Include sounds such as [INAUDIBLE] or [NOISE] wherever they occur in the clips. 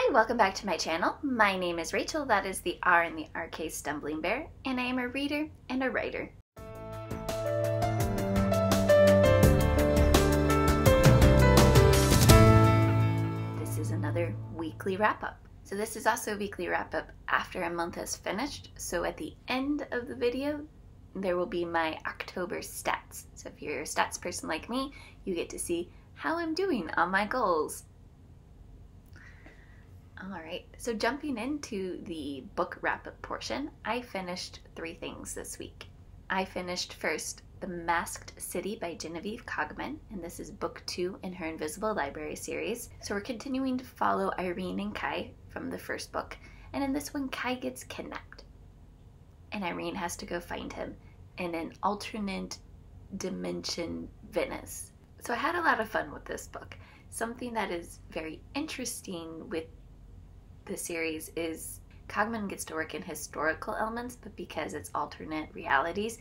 Hi, welcome back to my channel. My name is Rachel, that is the R in the RK Stumblingbear, and I am a reader and a writer. This is another weekly wrap up. So this is also a weekly wrap up after a month has finished. So at the end of the video, there will be my October stats. So if you're a stats person like me, you get to see how I'm doing on my goals. All right, so jumping into the book wrap up portion, I finished three things this week. I finished first The Masked City by Genevieve Cogman, and this is book two in her Invisible Library series. So we're continuing to follow Irene and Kai from the first book, and in this one, Kai gets kidnapped, and Irene has to go find him in an alternate dimension Venice. So I had a lot of fun with this book. Something that is very interesting with the series is Cogman gets to work in historical elements, but because it's alternate realities,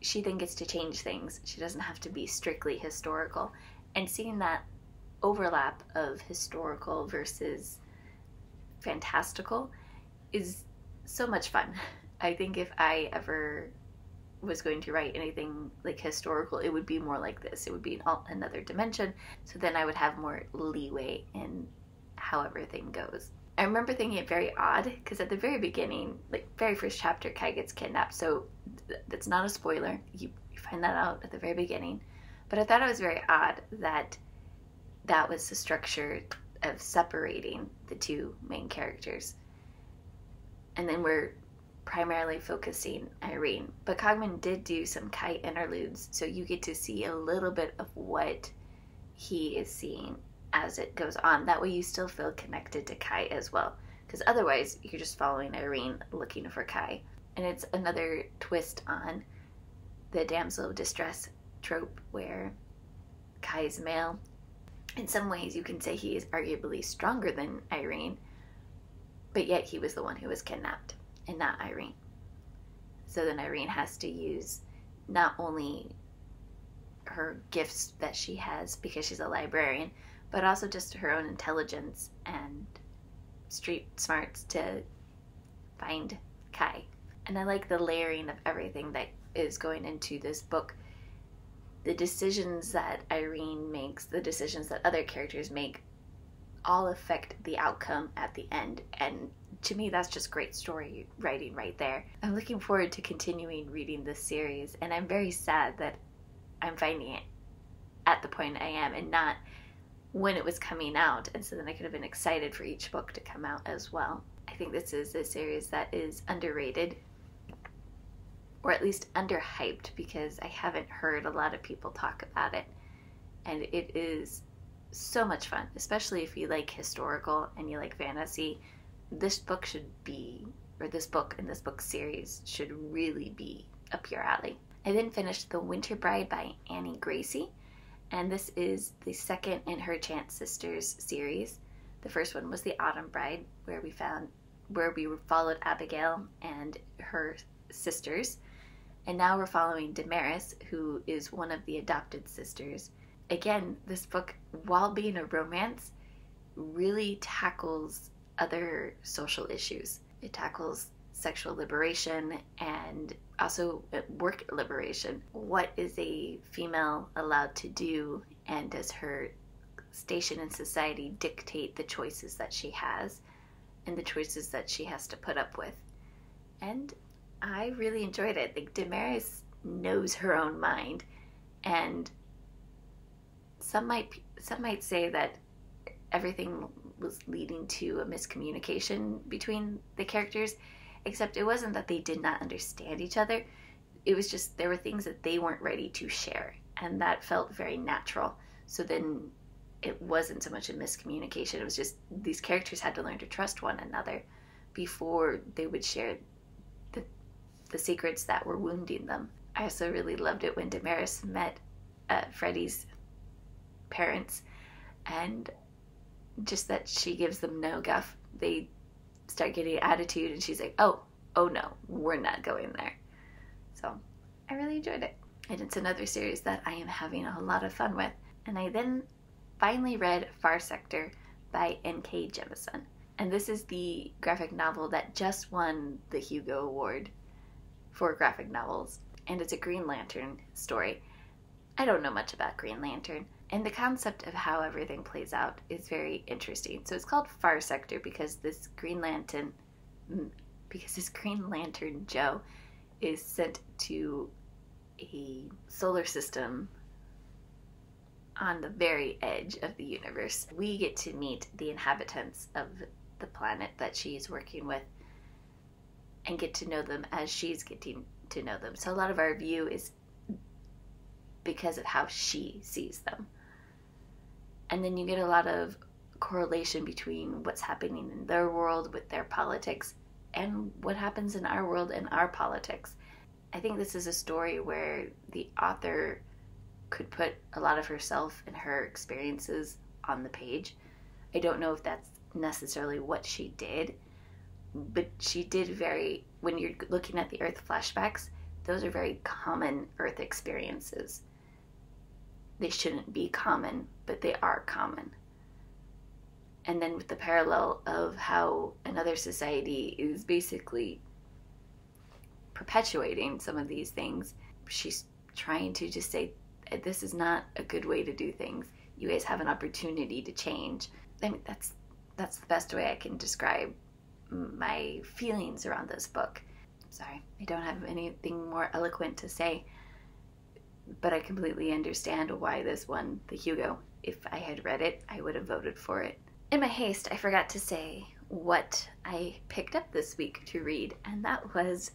she then gets to change things. She doesn't have to be strictly historical. And seeing that overlap of historical versus fantastical is so much fun. [LAUGHS] I think if I ever was going to write anything like historical, it would be more like this. It would be an, another dimension. So then I would have more leeway in how everything goes. I remember thinking it very odd because at the very beginning, like very first chapter, Kai gets kidnapped. So th- that's not a spoiler. You, you find that out at the very beginning. But I thought it was very odd that that was the structure of separating the two main characters. And then we're primarily focusing Irene. But Cogman did do some Kai interludes, so you get to see a little bit of what he is seeing as it goes on. That way you still feel connected to Kai as well. Because otherwise, you're just following Irene looking for Kai. And it's another twist on the damsel of distress trope where Kai is male. In some ways, you can say he is arguably stronger than Irene, but yet he was the one who was kidnapped and not Irene. So then Irene has to use not only her gifts that she has because she's a librarian, but also just her own intelligence and street smarts to find Kai. And I like the layering of everything that is going into this book. The decisions that Irene makes, the decisions that other characters make, all affect the outcome at the end. And to me, that's just great story writing right there. I'm looking forward to continuing reading this series, and I'm very sad that I'm finding it at the point I am and not when it was coming out, and so then I could have been excited for each book to come out as well. I think this is a series that is underrated, or at least underhyped, because I haven't heard a lot of people talk about it. And it is so much fun, especially if you like historical and you like fantasy. This book should be, or this book and this book series should really be up your alley. I then finished The Winter Bride by Annie Gracie and this is the second in her Chance Sisters series. The first one was The Autumn Bride, where we found where we followed Abigail and her sisters. And now we're following Damaris, who is one of the adopted sisters. Again, this book, while being a romance, really tackles other social issues. It tackles sexual liberation and also uh, work liberation. What is a female allowed to do, and does her station in society dictate the choices that she has and the choices that she has to put up with? And I really enjoyed it. Like Damaris knows her own mind, and some might some might say that everything was leading to a miscommunication between the characters except it wasn't that they did not understand each other. It was just there were things that they weren't ready to share, and that felt very natural. So then it wasn't so much a miscommunication, it was just these characters had to learn to trust one another before they would share the, the secrets that were wounding them. I also really loved it when Damaris met uh, Freddie's parents and just that she gives them no guff. They start getting attitude and she's like oh oh no we're not going there so i really enjoyed it and it's another series that i am having a lot of fun with and i then finally read far sector by N.K. Jemisin And this is the graphic novel that just won the Hugo Award for graphic novels. And it's a Green Lantern story. I don't know much about Green Lantern. And the concept of how everything plays out is very interesting. So it's called Far Sector because this Green Lantern, because this Green Lantern Joe is sent to a solar system on the very edge of the universe. We get to meet the inhabitants of the planet that she's working with and get to know them as she's getting to know them. So a lot of our view is because of how she sees them. And then you get a lot of correlation between what's happening in their world with their politics and what happens in our world and our politics. I think this is a story where the author could put a lot of herself and her experiences on the page. I don't know if that's necessarily what she did, but she did very, when you're looking at the Earth flashbacks, those are very common Earth experiences. They shouldn't be common, but they are common. And then with the parallel of how another society is basically perpetuating some of these things, she's trying to just say, eh, this is not a good way to do things. You guys have an opportunity to change. I mean, that's that's the best way I can describe my feelings around this book. Sorry, I don't have anything more eloquent to say, but I completely understand why this won the Hugo. If I had read it, I would have voted for it. In my haste, I forgot to say what I picked up this week to read, and that was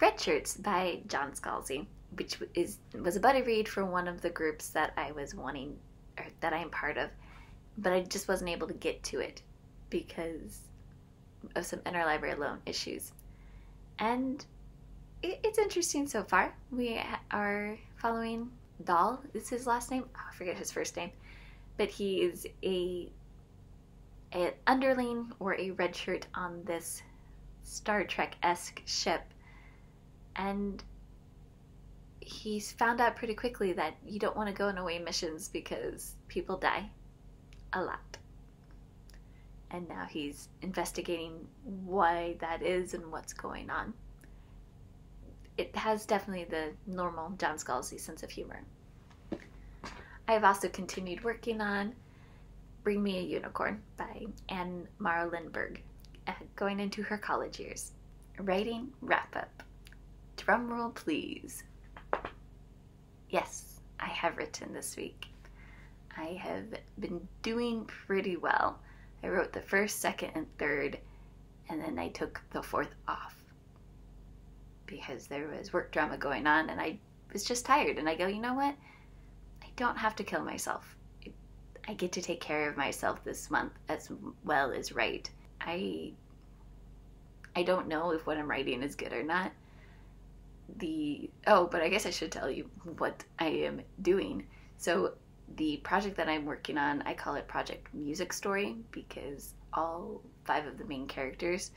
Red Shirts by John Scalzi, which is was a buddy read for one of the groups that I was wanting or that I am part of, but I just wasn't able to get to it because of some interlibrary loan issues. And it, it's interesting so far. We are following Dahl, is his last name? Oh, I forget his first name. But he is a an underling or a red shirt on this Star Trek esque ship. And he's found out pretty quickly that you don't want to go on away missions because people die a lot and now he's investigating why that is and what's going on. It has definitely the normal John Scalzi sense of humor. I've also continued working on Bring Me a Unicorn by Anne Morrow Lindbergh, uh, going into her college years. Writing wrap up. Drum roll, please. Yes, I have written this week. I have been doing pretty well. I wrote the first, second, and third, and then I took the fourth off because there was work drama going on and I was just tired. And I go, you know what? I don't have to kill myself. I get to take care of myself this month as well as write. I I don't know if what I'm writing is good or not. The oh, but I guess I should tell you what I am doing. So the project that I'm working on, I call it Project Music Story because all five of the main characters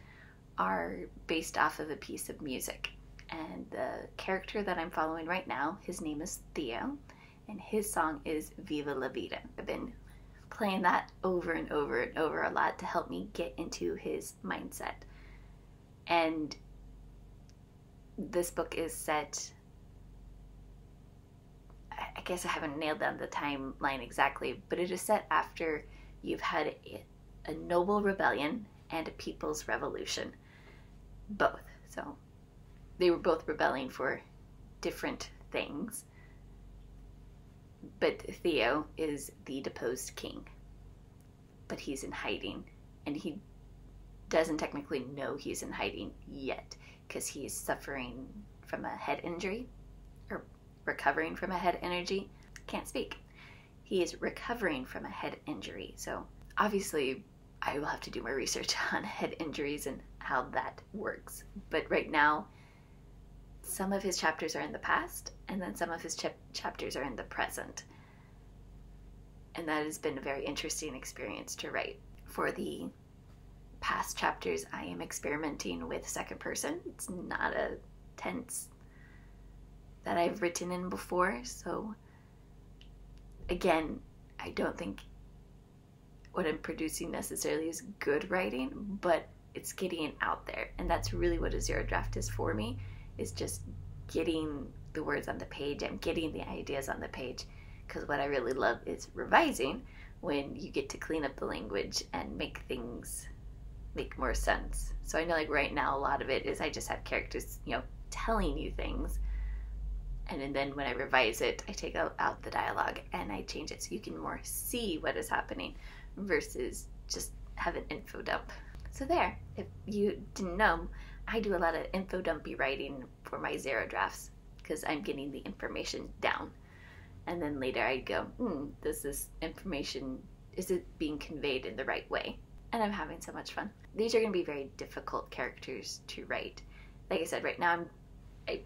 are based off of a piece of music. And the character that I'm following right now, his name is Theo, and his song is Viva la Vida. I've been playing that over and over and over a lot to help me get into his mindset. And this book is set I guess I haven't nailed down the timeline exactly, but it is set after you've had a, a noble rebellion and a people's revolution. Both. So they were both rebelling for different things. But Theo is the deposed king. But he's in hiding, and he doesn't technically know he's in hiding yet because he's suffering from a head injury or recovering from a head injury. Can't speak. He is recovering from a head injury. So obviously, I will have to do my research [LAUGHS] on head injuries and how that works. But right now, some of his chapters are in the past, and then some of his ch- chapters are in the present. And that has been a very interesting experience to write. For the past chapters, I am experimenting with second person. It's not a tense that I've written in before. So, again, I don't think what I'm producing necessarily is good writing, but it's getting out there. And that's really what a zero draft is for me, is just getting the words on the page. I'm getting the ideas on the page. Because what I really love is revising when you get to clean up the language and make things make more sense. So I know like right now a lot of it is I just have characters, you know, telling you things. And then when I revise it, I take out, out the dialogue and I change it so you can more see what is happening versus just have an info dump. So there, if you didn't know, I do a lot of info dumpy writing for my zero drafts because I'm getting the information down. And then later I go, hmm, does this information, is it being conveyed in the right way? And I'm having so much fun. These are going to be very difficult characters to write. Like I said, right now I'm, I,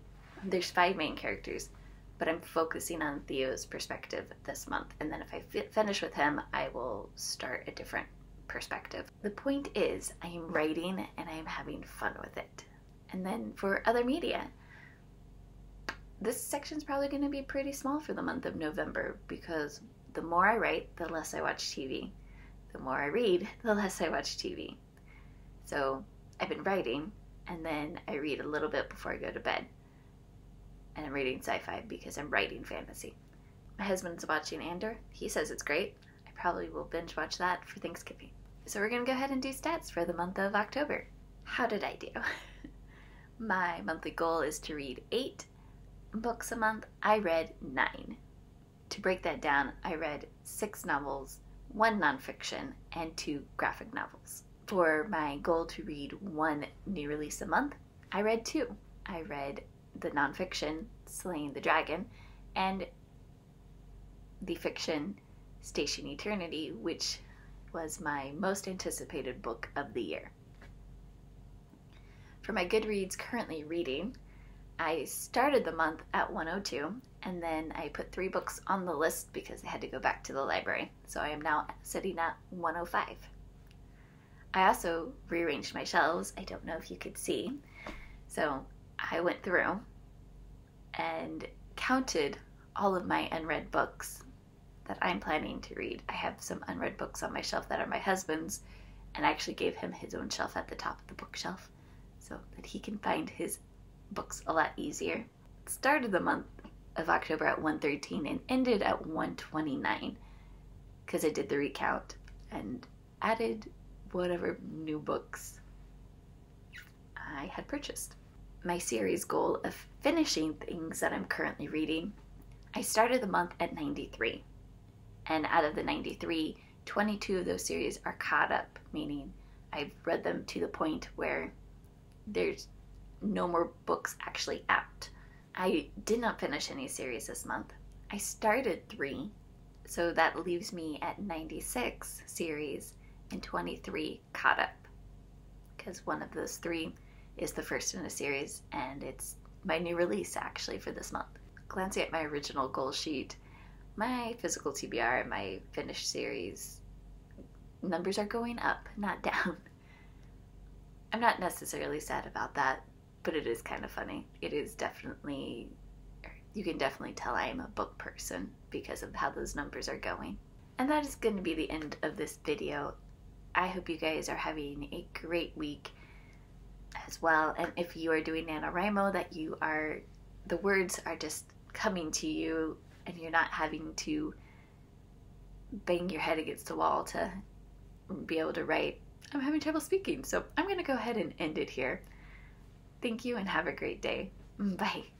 there's five main characters, but I'm focusing on Theo's perspective this month. And then if I finish with him, I will start a different perspective. The point is, I am writing and I am having fun with it. And then for other media, this section's probably going to be pretty small for the month of November because the more I write, the less I watch TV. The more I read, [LAUGHS] the less I watch TV. So I've been writing and then I read a little bit before I go to bed. And I'm reading sci fi because I'm writing fantasy. My husband's watching Andor. He says it's great. Probably will binge watch that for Thanksgiving. So we're going to go ahead and do stats for the month of October. How did I do? [LAUGHS] My monthly goal is to read eight books a month. I read nine. To break that down, I read six novels, one nonfiction, and two graphic novels. For my goal to read one new release a month, I read two. I read the nonfiction, Slaying the Dragon, and the fiction, Station Eternity, which was my most anticipated book of the year. For my Goodreads currently reading, I started the month at 102 and then I put three books on the list because I had to go back to the library. So I am now sitting at 105. I also rearranged my shelves. I don't know if you could see. So I went through and counted all of my unread books that I'm planning to read. I have some unread books on my shelf that are my husband's, and I actually gave him his own shelf at the top of the bookshelf so that he can find his books a lot easier. Started the month of October at 113 and ended at 129 because I did the recount and added whatever new books I had purchased. My series goal of finishing things that I'm currently reading, I started the month at 93. And out of the 93, 22 of those series are caught up, meaning I've read them to the point where there's no more books actually out. I did not finish any series this month. I started three, so that leaves me at 96 series and 23 caught up. Because one of those three is the first in a series, and it's my new release actually for this month. Glancing at my original goal sheet, my physical TBR and my finished series numbers are going up, not down. [LAUGHS] I'm not necessarily sad about that, but it is kind of funny. It is definitely, you can definitely tell I am a book person because of how those numbers are going. And that is going to be the end of this video. I hope you guys are having a great week as well. And if you are doing NaNoWriMo, that you are, the words are just coming to you and you're not having to bang your head against the wall to be able to write. I'm having trouble speaking, so I'm going to go ahead and end it here. Thank you and have a great day. Bye.